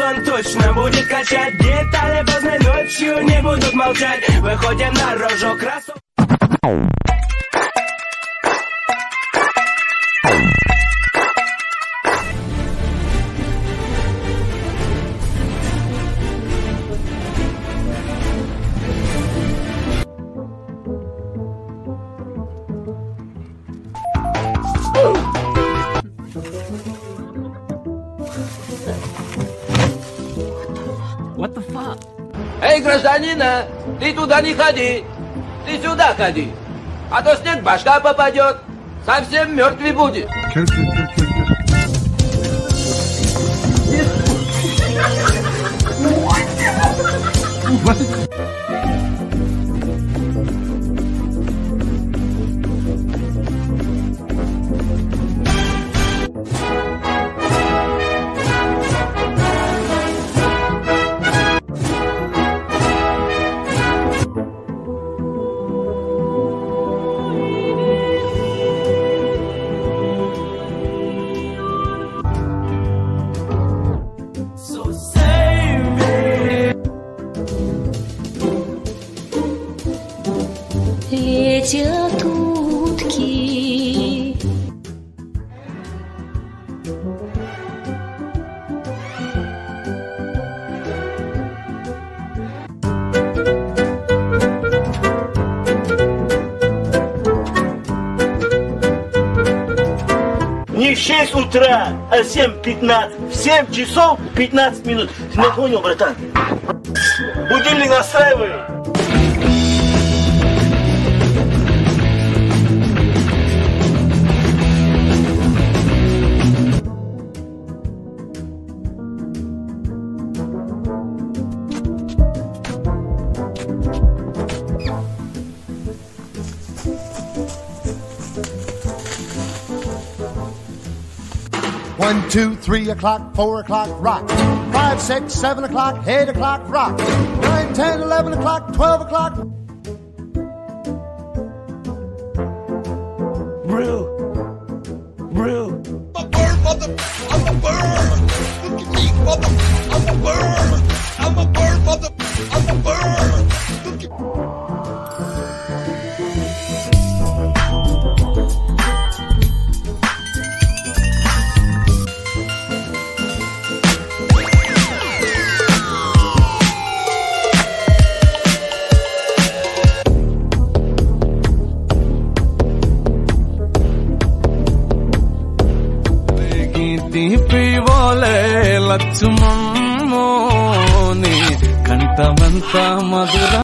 он точно будет качать. Детали поздной ночью не будут молчать. Выходим на рожок красу Эй, гражданина, ты туда не ходи, ты сюда ходи, а то снег башка попадет, совсем мертвый будет. So Летят утки. Не в 6 утра, а 7.15. В 7 часов 15 минут. Ты понял, братан? Будильник настраивай. One, two, three o'clock, four o'clock, rock. Five, six, seven o'clock, eight o'clock, rock. Nine, ten, eleven o'clock, twelve o'clock. Real. Deepi వోలే లక్ష్మమ్మో కంఠమంతా మధుర